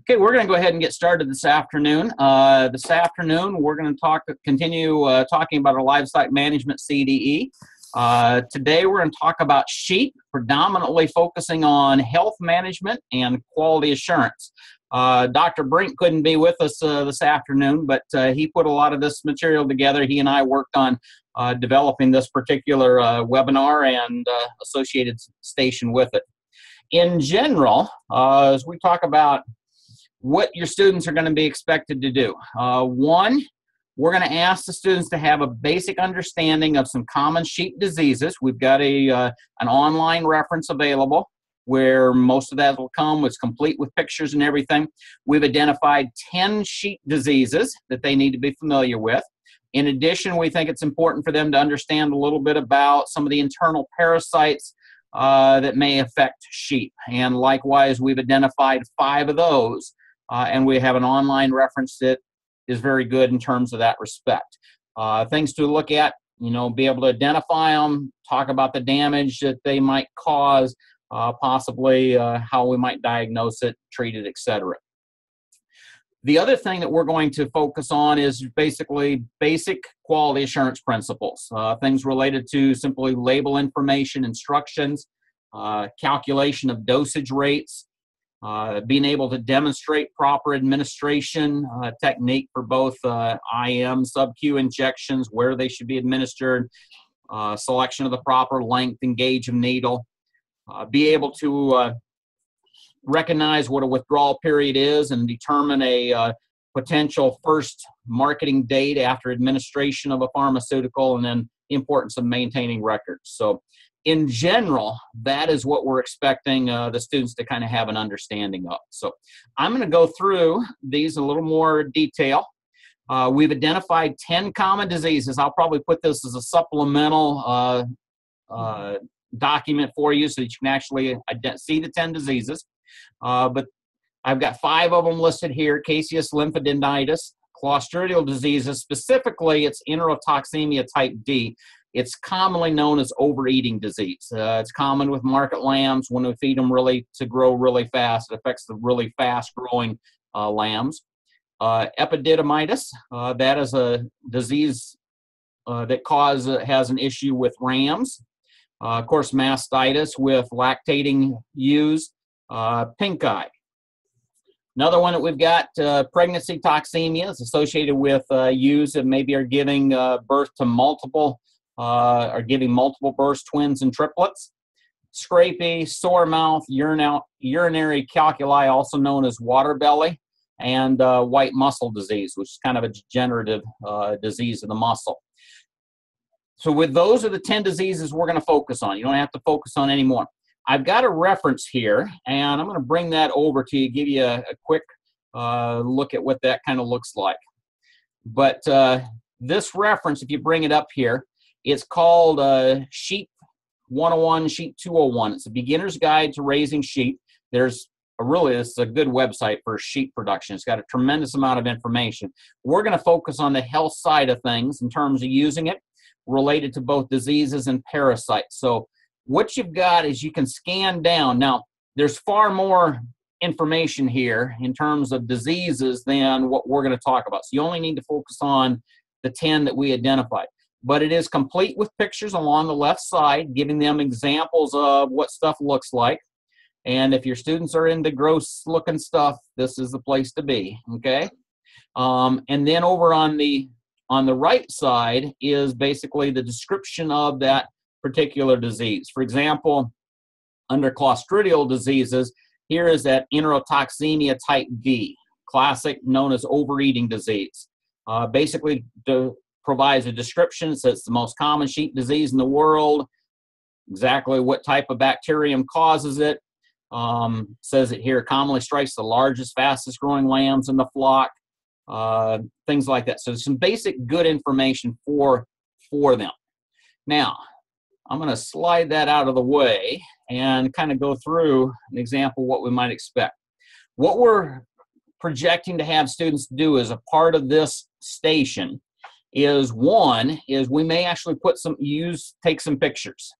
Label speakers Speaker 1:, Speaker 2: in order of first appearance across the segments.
Speaker 1: Okay, we're going to go ahead and get started this afternoon. Uh, this afternoon, we're going to talk, continue uh, talking about our livestock management CDE. Uh, today, we're going to talk about sheep, predominantly focusing on health management and quality assurance. Uh, Dr. Brink couldn't be with us uh, this afternoon, but uh, he put a lot of this material together. He and I worked on developing this particular webinar and associated station with it in general, uh, as we talk about what your students are going to be expected to do. Uh, one, we're going to ask the students to have a basic understanding of some common sheep diseases. We've got a uh, an online reference available where most of that will come. It's complete with pictures and everything. We've identified 10 sheep diseases that they need to be familiar with. In addition, we think it's important for them to understand a little bit about some of the internal parasites uh, that may affect sheep. And likewise, we've identified five of those, uh, and we have an online reference that is very good in terms of that respect. Uh, things to look at, you know, be able to identify them, talk about the damage that they might cause, uh, possibly uh, how we might diagnose it, treat it, etc. The other thing that we're going to focus on is basically basic quality assurance principles, uh, things related to simply label information, instructions, uh, calculation of dosage rates, uh, being able to demonstrate proper administration uh, technique for both uh, IM, sub-Q injections, where they should be administered, uh, selection of the proper length and gauge of needle, be able to recognize what a withdrawal period is and determine a uh, potential first marketing date after administration of a pharmaceutical and then the importance of maintaining records. So in general that is what we're expecting uh, the students to kind of have an understanding of. So i'm going to go through these in a little more detail. Uh, we've identified 10 common diseases. I'll probably put this as a supplemental uh, uh document for you so that you can actually see the 10 diseases. Uh, but I've got five of them listed here caseous lymphadenitis, clostridial diseases, specifically it's enterotoxemia type D. It's commonly known as overeating disease. Uh, it's common with market lambs when we feed them really to grow really fast. It affects the really fast growing uh, lambs. Uh, epididymitis, uh, that is a disease uh, that cause, has an issue with rams. Uh, of course, mastitis with lactating ewes uh, pink eye. Another one that we've got, uh, pregnancy toxemia is associated with uh, ewes that maybe are giving uh, birth to multiple, uh, are giving multiple births, twins and triplets. Scrapie, sore mouth, urinary calculi, also known as water belly, and uh, white muscle disease, which is kind of a degenerative uh, disease of the muscle. So with those are the 10 diseases we're going to focus on. You don't have to focus on any more. I've got a reference here, and I'm going to bring that over to you, give you a, a quick uh, look at what that kind of looks like. But uh, this reference, if you bring it up here, it's called uh, Sheep 101, Sheep 201. It's a beginner's guide to raising sheep. There's a really, it's a good website for sheep production. It's got a tremendous amount of information. We're going to focus on the health side of things in terms of using it related to both diseases and parasites. So what you've got is you can scan down. Now, there's far more information here in terms of diseases than what we're going to talk about. So you only need to focus on the 10 that we identified. But it is complete with pictures along the left side, giving them examples of what stuff looks like. And if your students are into gross looking stuff, this is the place to be. Okay. Um, and then over on the on the right side is basically the description of that particular disease. For example, under clostridial diseases, here is that enterotoxemia type D, classic known as overeating disease. Uh, basically, de- provides a description, says the most common sheep disease in the world, exactly what type of bacterium causes it. Um, says it here commonly strikes the largest, fastest growing lambs in the flock, uh, things like that. So, some basic good information for for them. Now, I'm going to slide that out of the way and kind of go through an example what we might expect. What we're projecting to have students do as a part of this station is one is we may actually put some use take some pictures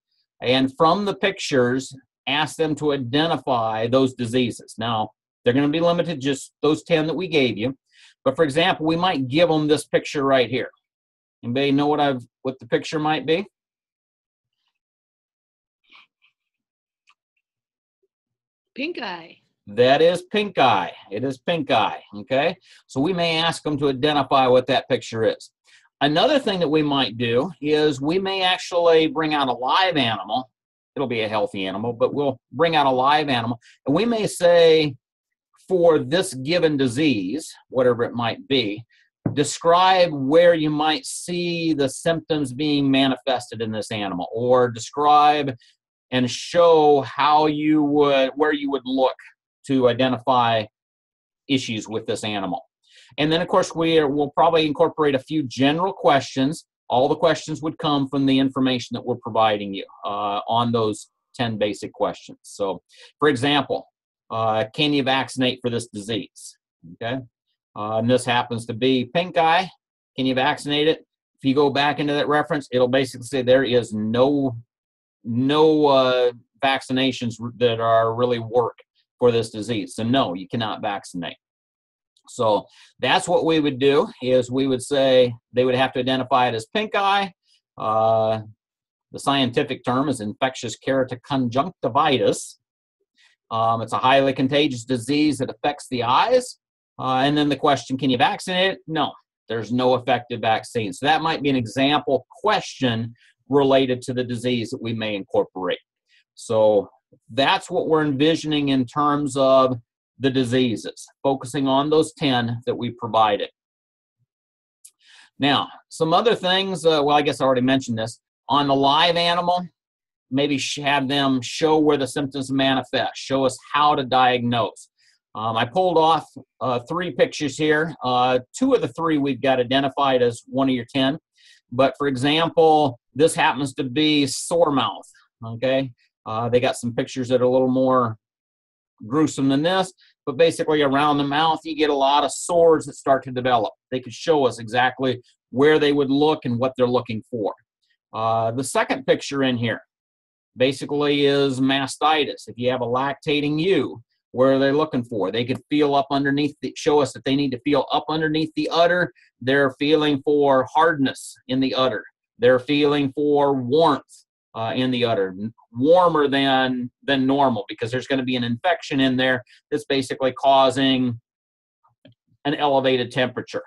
Speaker 1: and from the pictures ask them to identify those diseases now They're going to be limited just those 10 that we gave you. But for example, we might give them this picture right here. Anybody know what I've what the picture might be?
Speaker 2: Pink eye.
Speaker 1: That is pink eye. It is pink eye. Okay. So we may ask them to identify what that picture is. Another thing that we might do is we may actually bring out a live animal. It'll be a healthy animal, but we'll bring out a live animal. And we may say, for this given disease, whatever it might be, describe where you might see the symptoms being manifested in this animal, or describe and show how you would, where you would look to identify issues with this animal. And then, of course, we are, we'll probably incorporate a few general questions. All the questions would come from the information that we're providing you uh, on those 10 basic questions. So, for example, uh, can you vaccinate for this disease? Okay. Uh, and this happens to be pink eye. Can you vaccinate it? If you go back into that reference, it'll basically say there is no no uh, vaccinations that are really work for this disease. So no, you cannot vaccinate. So that's what we would do is we would say they would have to identify it as pink eye. Uh, the scientific term is infectious keratoconjunctivitis. Um, it's a highly contagious disease that affects the eyes. Uh, and then the question, can you vaccinate it? No, there's no effective vaccine. So that might be an example question related to the disease that we may incorporate. So that's what we're envisioning in terms of the diseases, focusing on those 10 that we provided. Now, some other things, uh, well, I guess I already mentioned this. On the live animal, maybe have them show where the symptoms manifest, show us how to diagnose. Um, I pulled off uh, three pictures here. Uh, two of the three we've got identified as one of your 10. But for example, this happens to be sore mouth. Okay. Uh, they got some pictures that are a little more gruesome than this, but basically around the mouth, you get a lot of sores that start to develop. They could show us exactly where they would look and what they're looking for. Uh, the second picture in here basically is mastitis. If you have a lactating ewe, where are they looking for? They could feel up underneath, the, show us that they need to feel up underneath the udder. They're feeling for hardness in the udder. They're feeling for warmth uh, in the udder, warmer than than normal because there's going to be an infection in there that's basically causing an elevated temperature.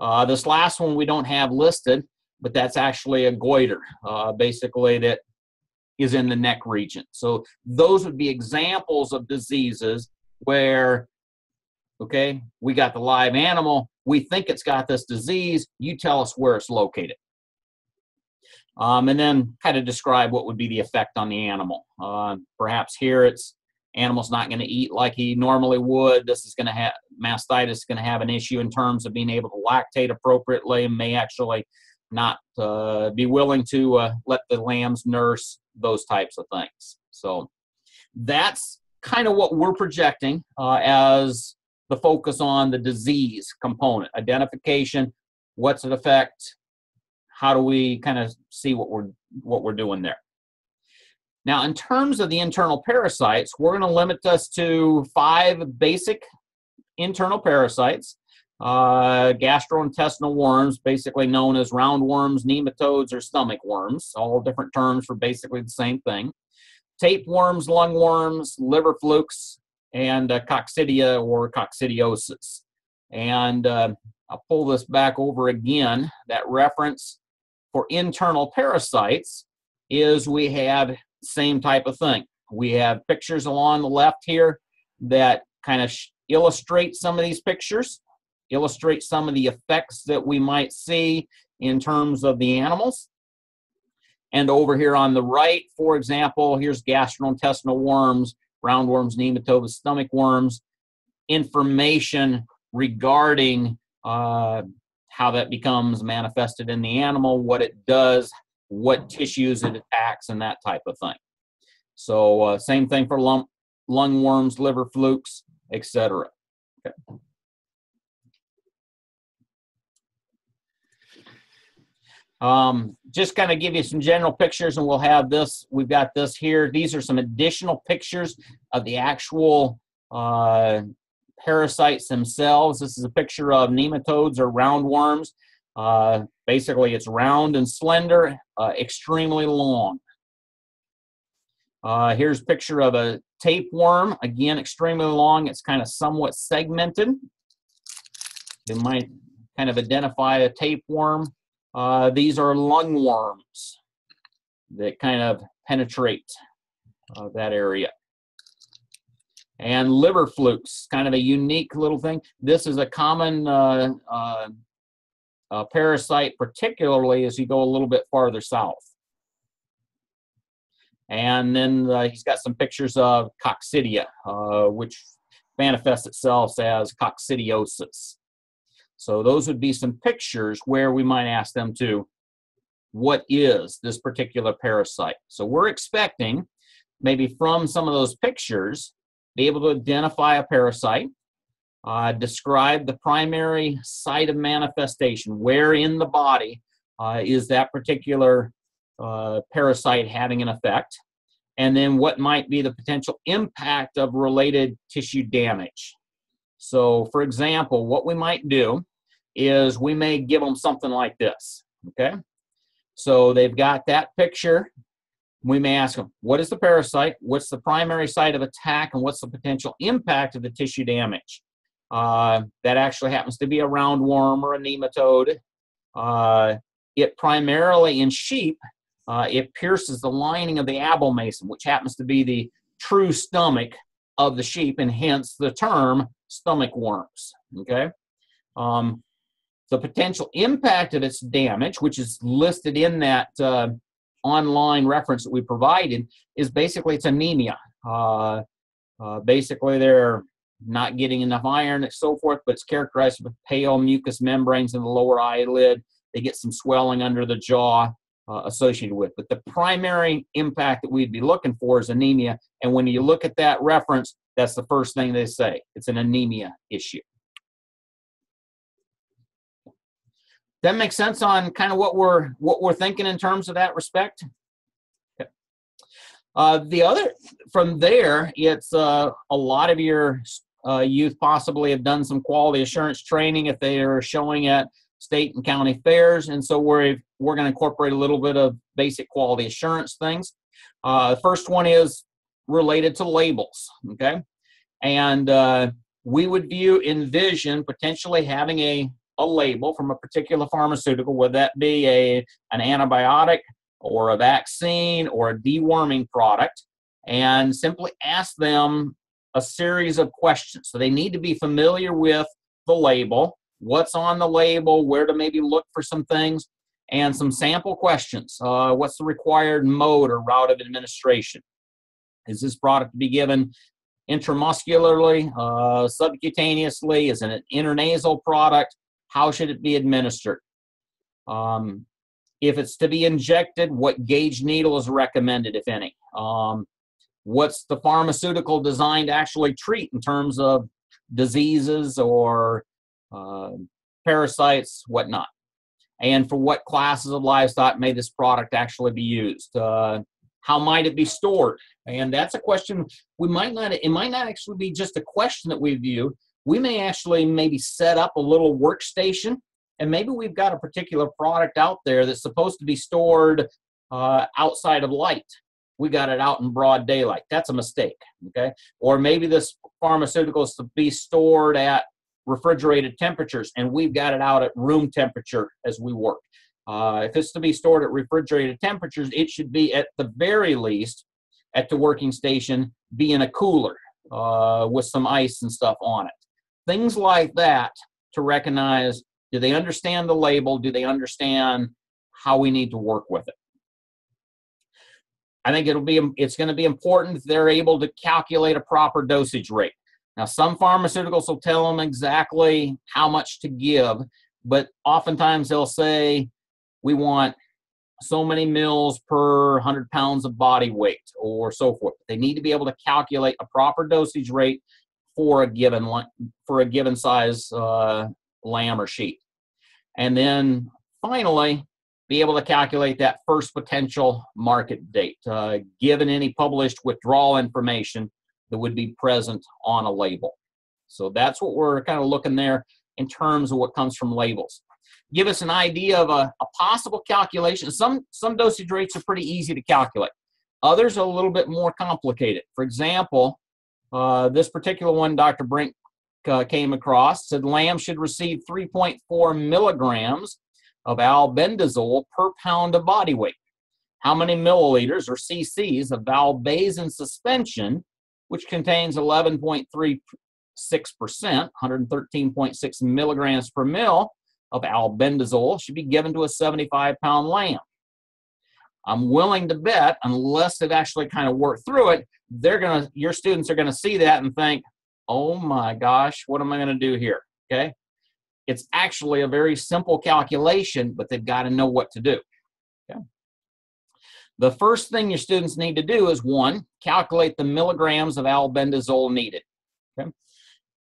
Speaker 1: Uh, this last one we don't have listed, but that's actually a goiter, uh, basically that is in the neck region. So those would be examples of diseases where, okay, we got the live animal, we think it's got this disease, you tell us where it's located um, and then kind of describe what would be the effect on the animal. Uh, perhaps here it's animal's not going to eat like he normally would. This is going to have mastitis is going to have an issue in terms of being able to lactate appropriately and may actually not uh, be willing to uh, let the lambs nurse those types of things. So that's kind of what we're projecting uh, as the focus on the disease component identification what's it affect how do we kind of see what we're what we're doing there? Now in terms of the internal parasites we're going to limit us to five basic internal parasites uh, gastrointestinal worms basically known as roundworms nematodes or stomach worms all different terms for basically the same thing. Tapeworms lungworms liver flukes and uh, coccidia or coccidiosis. And uh, I'll pull this back over again. That reference for internal parasites is we have same type of thing. We have pictures along the left here that kind of illustrate some of these pictures, illustrate some of the effects that we might see in terms of the animals. And over here on the right, for example, here's gastrointestinal worms, roundworms, nematodes, stomach worms, information regarding uh, how that becomes manifested in the animal, what it does, what tissues it attacks, and that type of thing. So uh, same thing for lung, lung worms, liver flukes, etc. Okay. Um, just kind of give you some general pictures, and we'll have this. We've got this here. These are some additional pictures of the actual uh, parasites themselves. This is a picture of nematodes or roundworms. Uh, basically, it's round and slender, uh, extremely long. Uh, here's a picture of a tapeworm. Again, extremely long. It's kind of somewhat segmented. You might kind of identify a tapeworm. Uh, these are lungworms that kind of penetrate uh, that area. And liver flukes, kind of a unique little thing. This is a common uh, uh, uh, parasite, particularly as you go a little bit farther south. And then uh, he's got some pictures of coccidia, uh, which manifests itself as coccidiosis. So those would be some pictures where we might ask them to, what is this particular parasite? So we're expecting maybe from some of those pictures, be able to identify a parasite, uh, describe the primary site of manifestation, where in the body uh, is that particular uh, parasite having an effect, and then what might be the potential impact of related tissue damage. So, for example, what we might do is we may give them something like this, okay? So they've got that picture. We may ask them, what is the parasite? What's the primary site of attack? And what's the potential impact of the tissue damage? Uh, that actually happens to be a roundworm or a nematode. Uh, it primarily in sheep uh, it pierces the lining of the abomasum, which happens to be the true stomach of the sheep, and hence the term stomach worms. Okay. Um, the potential impact of its damage, which is listed in that uh, online reference that we provided, is basically it's anemia. Uh, uh, basically, they're not getting enough iron and so forth, but it's characterized with pale mucous membranes in the lower eyelid. They get some swelling under the jaw uh, associated with. But the primary impact that we'd be looking for is anemia. And when you look at that reference, that's the first thing they say. It's an anemia issue. That makes sense on kind of what we're what we're thinking in terms of that respect. Uh, the other from there, it's uh, a lot of your uh, youth possibly have done some quality assurance training if they are showing at state and county fairs, and so we're we're going to incorporate a little bit of basic quality assurance things. Uh, the first one is related to labels, okay, and uh, we would view envision potentially having a a label from a particular pharmaceutical, whether that be a an antibiotic or a vaccine or a deworming product, and simply ask them a series of questions. So they need to be familiar with the label what's on the label, where to maybe look for some things, and some sample questions. Uh, what's the required mode or route of administration? Is this product to be given intramuscularly, uh, subcutaneously? Is it an intranasal product? How should it be administered? Um, if it's to be injected, what gauge needle is recommended, if any? Um, what's the pharmaceutical designed to actually treat in terms of diseases or uh, parasites, whatnot. And for what classes of livestock may this product actually be used? Uh, how might it be stored? And that's a question we might not, it might not actually be just a question that we view. We may actually maybe set up a little workstation and maybe we've got a particular product out there that's supposed to be stored uh, outside of light. We got it out in broad daylight. That's a mistake. Okay. Or maybe this pharmaceutical is to be stored at refrigerated temperatures, and we've got it out at room temperature as we work. Uh, if it's to be stored at refrigerated temperatures, it should be at the very least at the working station be in a cooler uh, with some ice and stuff on it. Things like that to recognize do they understand the label? Do they understand how we need to work with it? I think it'll be it's going to be important if they're able to calculate a proper dosage rate. Now, some pharmaceuticals will tell them exactly how much to give, but oftentimes they'll say, we want so many mils per 100 pounds of body weight or so forth. They need to be able to calculate a proper dosage rate for a given for a given size uh, lamb or sheep. And then finally, be able to calculate that first potential market date, uh, given any published withdrawal information that would be present on a label. So that's what we're kind of looking there in terms of what comes from labels. Give us an idea of a, a possible calculation. Some, some dosage rates are pretty easy to calculate. Others are a little bit more complicated. For example, uh, this particular one Dr. Brink uh, came across said lamb should receive 3.4 milligrams of albendazole per pound of body weight. How many milliliters or cc's of valbazen suspension, which contains 11.36%, 113.6 milligrams per mil of albendazole, should be given to a 75 pound lamb? I'm willing to bet, unless they've actually kind of worked through it, they're gonna your students are gonna see that and think, oh my gosh, what am I gonna do here? Okay. It's actually a very simple calculation, but they've got to know what to do. Okay. The first thing your students need to do is one, calculate the milligrams of albendazole needed. Okay.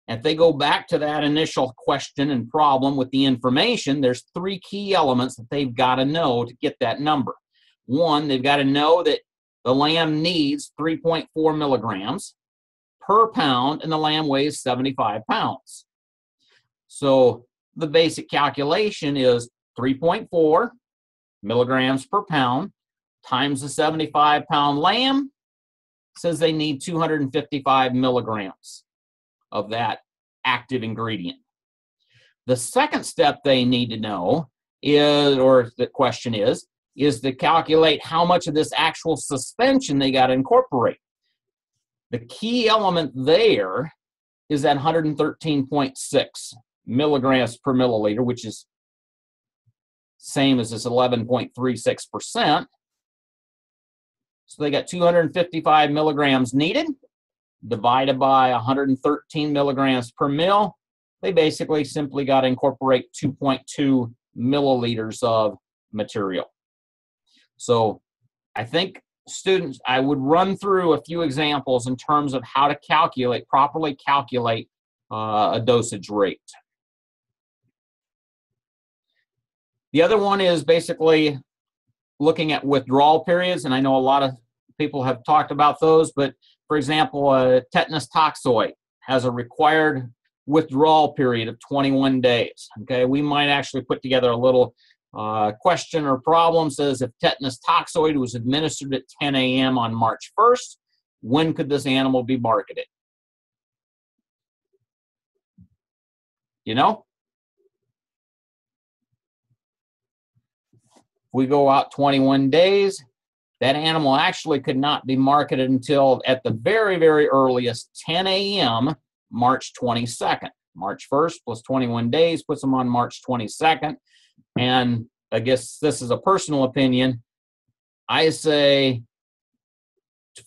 Speaker 1: And if they go back to that initial question and problem with the information, there's three key elements that they've got to know to get that number. One, they've got to know that the lamb needs 3.4 milligrams per pound, and the lamb weighs 75 pounds. So the basic calculation is 3.4 milligrams per pound times the 75 pound lamb says they need 255 milligrams of that active ingredient. The second step they need to know is, or the question is, is to calculate how much of this actual suspension they got to incorporate. The key element there is that 113.6 milligrams per milliliter, which is same as this 11.36%. So they got 255 milligrams needed, divided by 113 milligrams per mil. They basically simply got to incorporate 2.2 milliliters of material. So I think students, I would run through a few examples in terms of how to calculate, properly calculate uh, a dosage rate. The other one is basically looking at withdrawal periods, and I know a lot of people have talked about those, but for example, a tetanus toxoid has a required withdrawal period of 21 days. Okay, we might actually put together a little uh, question or problem says if tetanus toxoid was administered at 10 a.m. on March 1st, when could this animal be marketed? You know? If we go out 21 days, that animal actually could not be marketed until at the very, very earliest 10 a.m. March 22nd. March 1st plus 21 days puts them on March 22nd. And I guess this is a personal opinion. I say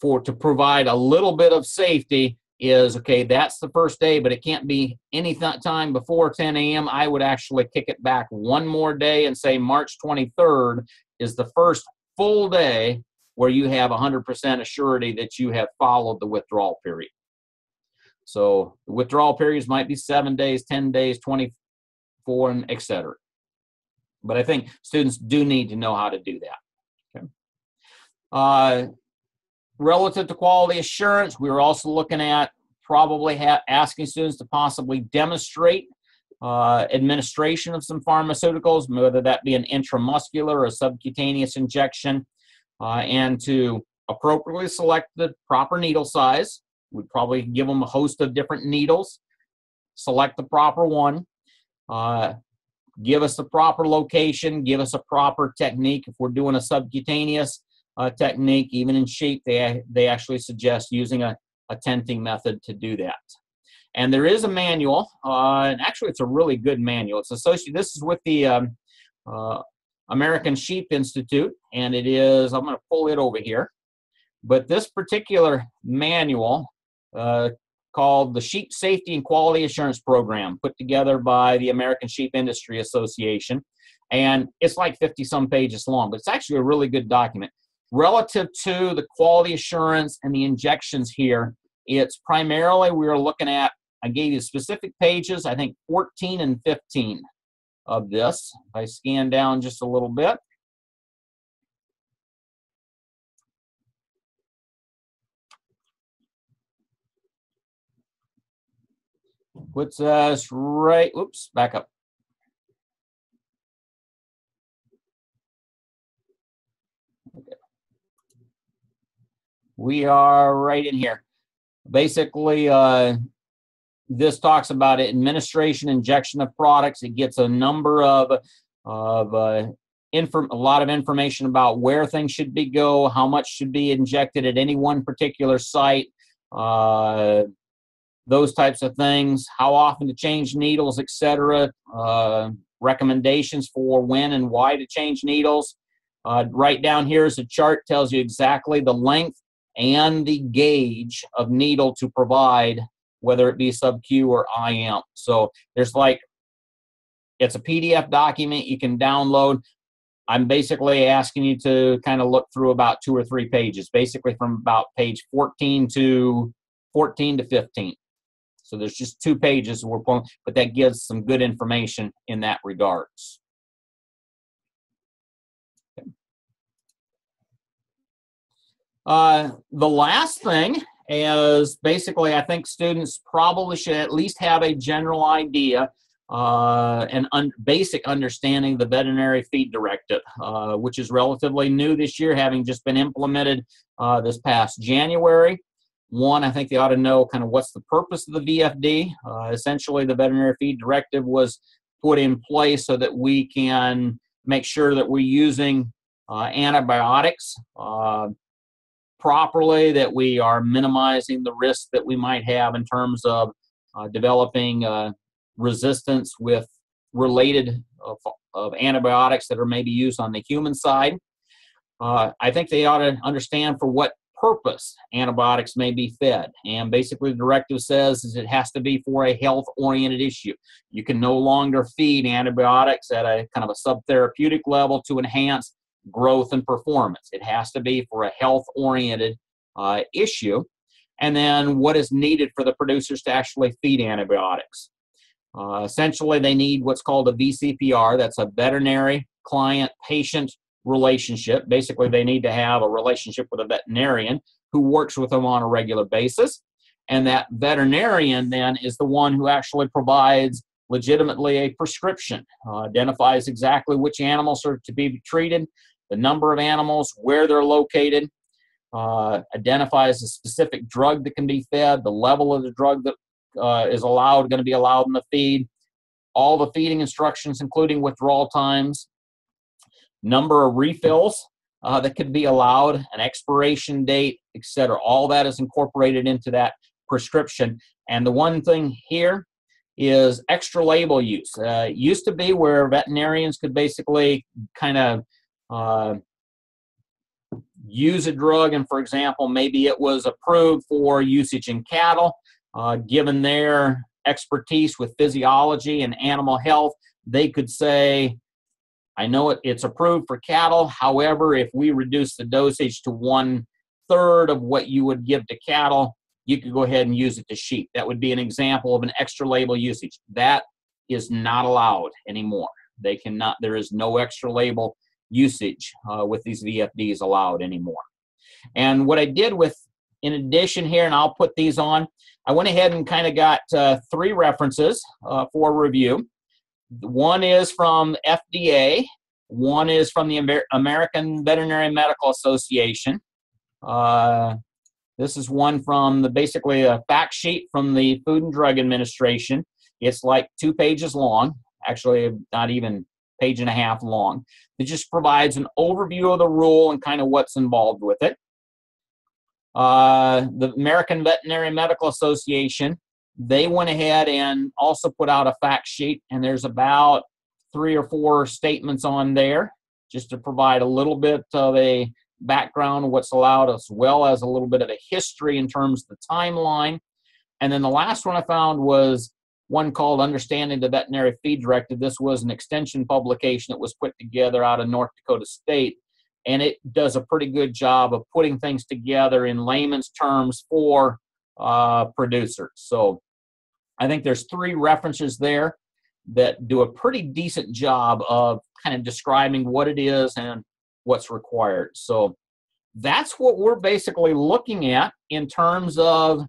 Speaker 1: for to provide a little bit of safety is okay, that's the first day, but it can't be any th- time before 10 a.m. I would actually kick it back one more day and say March 23rd is the first full day where you have 100% assurity that you have followed the withdrawal period. So the withdrawal periods might be seven days, 10 days, 24, and etc. But I think students do need to know how to do that. Okay. Uh, relative to quality assurance, we were also looking at probably ha- asking students to possibly demonstrate uh, administration of some pharmaceuticals, whether that be an intramuscular or a subcutaneous injection, uh, and to appropriately select the proper needle size. We'd probably give them a host of different needles, select the proper one, uh, give us the proper location, give us a proper technique. If we're doing a subcutaneous uh, technique, even in sheep, they, they actually suggest using a, a tenting method to do that. And there is a manual, uh, and actually it's a really good manual. It's associated, this is with the um, uh, American Sheep Institute, and it is, I'm going to pull it over here. But this particular manual uh, called the Sheep Safety and Quality Assurance Program, put together by the American Sheep Industry Association. And it's like 50 some pages long, but it's actually a really good document. Relative to the quality assurance and the injections here, it's primarily we are looking at, I gave you specific pages, I think 14 and 15 of this. If I scan down just a little bit, puts us right, oops, back up. We are right in here. Basically, uh, this talks about administration, injection of products. It gets a number of of uh, inform a lot of information about where things should be go, how much should be injected at any one particular site, uh, those types of things, how often to change needles, etc. Uh, recommendations for when and why to change needles. Uh, right down here is a chart tells you exactly the length and the gauge of needle to provide, whether it be sub Q or IM. So there's like it's a PDF document you can download. I'm basically asking you to kind of look through about two or three pages, basically from about page 14 to 14 to 15. So there's just two pages we're pulling, but that gives some good information in that regards. Uh, the last thing is basically, I think students probably should at least have a general idea uh, and un- basic understanding of the veterinary feed directive, uh, which is relatively new this year, having just been implemented uh, this past January. One, I think they ought to know kind of what's the purpose of the VFD. Uh, essentially, the veterinary feed directive was put in place so that we can make sure that we're using uh, antibiotics uh, properly, that we are minimizing the risk that we might have in terms of developing resistance with related of, of, antibiotics that are maybe used on the human side. Uh, I think they ought to understand for what purpose antibiotics may be fed. And basically, the directive says is it has to be for a health-oriented issue. You can no longer feed antibiotics at a kind of a subtherapeutic level to enhance growth and performance. It has to be for a health-oriented uh, issue. And then what is needed for the producers to actually feed antibiotics. Uh, essentially, they need what's called a VCPR. That's a veterinary client patient relationship. Basically, they need to have a relationship with a veterinarian who works with them on a regular basis. And that veterinarian then is the one who actually provides legitimately a prescription, uh, identifies exactly which animals are to be treated, the number of animals, where they're located, uh, identifies a specific drug that can be fed, the level of the drug that uh, is allowed, going to be allowed in the feed. All the feeding instructions, including withdrawal times, number of refills uh, that could be allowed, an expiration date, etc. All that is incorporated into that prescription. And the one thing here is extra label use. Uh, used to be where veterinarians could basically kind of uh, use a drug, and for example, maybe it was approved for usage in cattle uh, given their expertise with physiology and animal health, they could say, I know it, it's approved for cattle. However, if we reduce the dosage to one third of what you would give to cattle, you could go ahead and use it to sheep. That would be an example of an extra label usage. That is not allowed anymore. They cannot, there is no extra label usage uh, with these VFDs allowed anymore. And what I did with, in addition here, and I'll put these on, I went ahead and kind of got uh, three references uh, for review. One is from FDA, one is from the Amer- American Veterinary Medical Association. Uh, this is one from the basically a fact sheet from the Food and Drug Administration. It's like two pages long, actually not even page and a half long. It just provides an overview of the rule and kind of what's involved with it. Uh, the American Veterinary Medical Association, they went ahead and also put out a fact sheet, and there's about three or four statements on there just to provide a little bit of a background what's allowed as well as a little bit of a history in terms of the timeline. And then the last one I found was one called Understanding the Veterinary Feed Directive. This was an extension publication that was put together out of North Dakota State and it does a pretty good job of putting things together in layman's terms for uh, producers. So I think there's three references there that do a pretty decent job of kind of describing what it is and what's required. So that's what we're basically looking at in terms of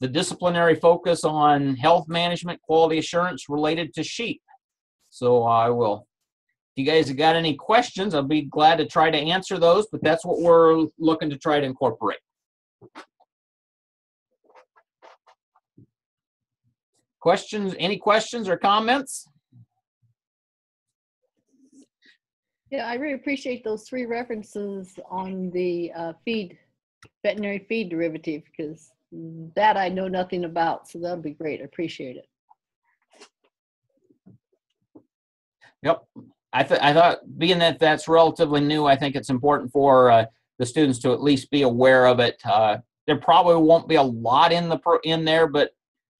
Speaker 1: the disciplinary focus on health management, quality assurance related to sheep. So I will, if you guys have got any questions, I'll be glad to try to answer those, but that's what we're looking to try to incorporate. Questions, any questions or comments?
Speaker 2: Yeah, I really appreciate those three references on the uh, feed, veterinary feed derivative, because that I know nothing about, so that'll be great. I appreciate it.
Speaker 1: Yep. I, th- I thought, being that that's relatively new, I think it's important for uh, the students to at least be aware of it. Uh, there probably won't be a lot in the pro- in there, but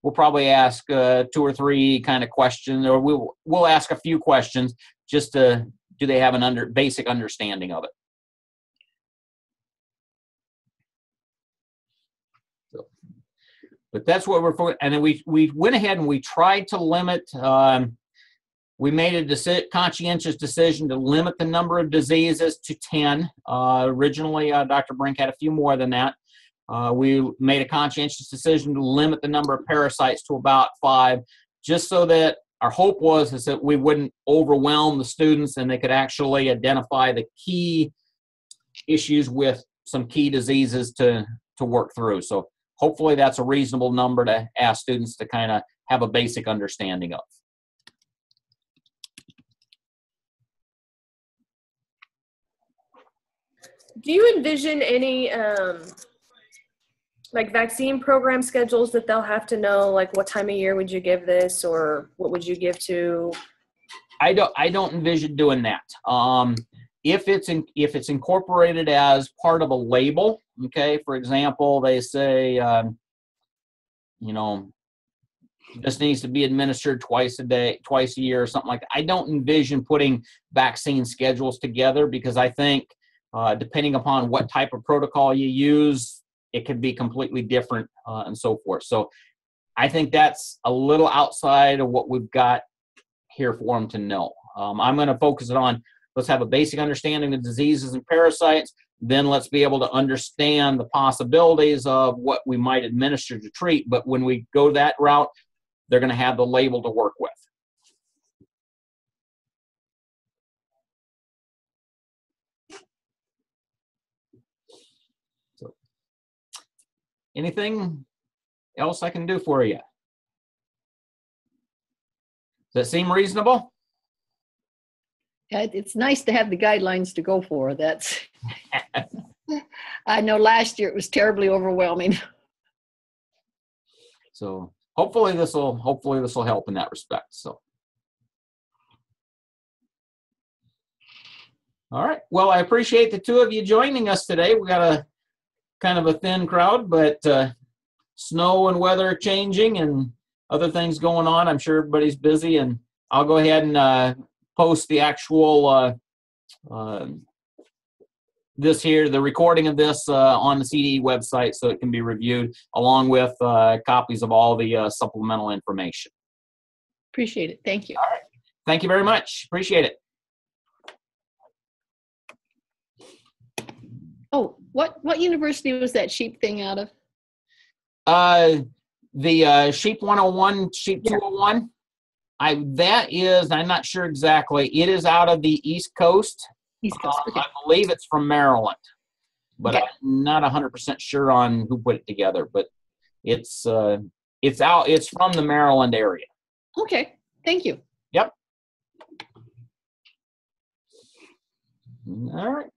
Speaker 1: we'll probably ask uh, two or three kind of questions, or we'll we'll ask a few questions just to do they have an under basic understanding of it. So, but that's what we're for, and then we we went ahead and we tried to limit. Um, we made a deci- conscientious decision to limit the number of diseases to 10. Uh, originally, uh, Dr. Brink had a few more than that. Uh, we made a conscientious decision to limit the number of parasites to about five, just so that our hope was is that we wouldn't overwhelm the students and they could actually identify the key issues with some key diseases to to work through. So hopefully that's a reasonable number to ask students to kind of have a basic understanding of.
Speaker 3: Do you envision any um, like vaccine program schedules that they'll have to know? Like, what time of year would you give this, or what would you give to?
Speaker 1: I don't I don't envision doing that. Um, if it's in, if it's incorporated as part of a label, okay. For example, they say, um, you know, this needs to be administered twice a day, twice a year, or something like that. I don't envision putting vaccine schedules together because I think, uh, depending upon what type of protocol you use, it could be completely different uh, and so forth. So, I think that's a little outside of what we've got here for them to know. Um, I'm going to focus it on let's have a basic understanding of diseases and parasites. Then let's be able to understand the possibilities of what we might administer to treat. But when we go that route, they're going to have the label to work with. So, anything else I can do for you? Does that seem reasonable?
Speaker 2: It's nice to have the guidelines to go for. That's, I know last year it was terribly overwhelming.
Speaker 1: So hopefully this will hopefully this will help in that respect. So all right. Well, I appreciate the two of you joining us today. We got a kind of a thin crowd, but uh, snow and weather changing and other things going on. I'm sure everybody's busy, and I'll go ahead and uh, post the actual uh, uh, this here, the recording of this uh, on the CDE website so it can be reviewed along with uh, copies of all the uh, supplemental information.
Speaker 2: Appreciate it. Thank you. All right.
Speaker 1: Thank you very much. Appreciate it.
Speaker 2: Oh, what, what university was that sheep thing out of?
Speaker 1: Uh, the uh, Sheep 101, Sheep
Speaker 2: Yeah.
Speaker 1: 201. I that is I'm not sure exactly. It is out of the East Coast.
Speaker 2: East
Speaker 1: Uh,
Speaker 2: Coast. Okay.
Speaker 1: I believe it's from Maryland, but
Speaker 2: Okay.
Speaker 1: I'm not 100% sure on who put it together. But it's uh, it's out. It's from the Maryland area.
Speaker 2: Okay, thank you. Yep.
Speaker 1: All right.